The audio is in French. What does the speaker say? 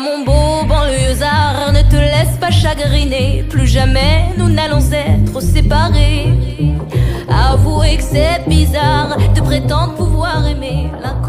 mon beau banlieusard Ne te laisse pas chagriner. Plus jamais nous n'allons être séparés. Avouer que c'est bizarre De prétendre pouvoir aimer l'inconnu